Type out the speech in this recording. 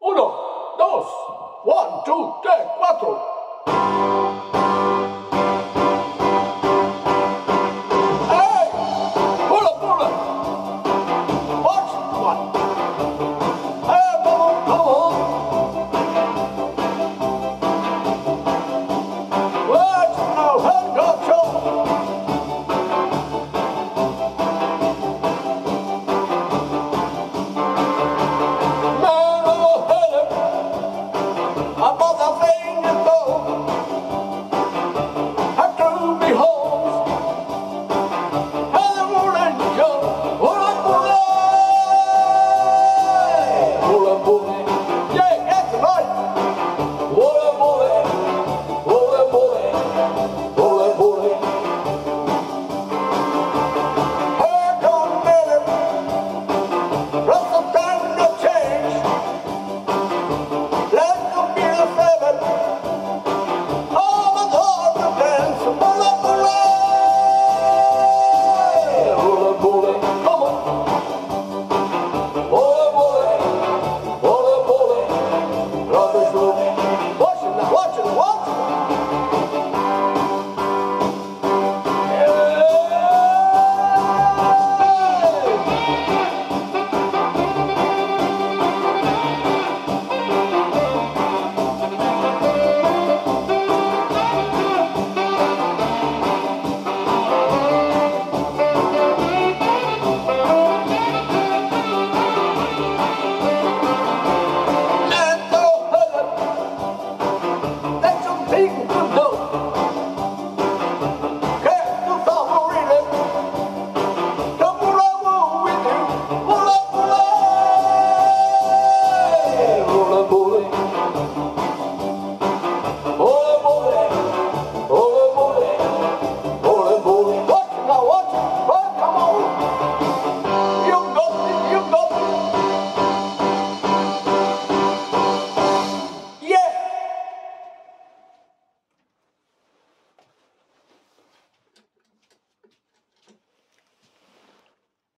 Uno, dos, one, two, tres, cuatro. Oh,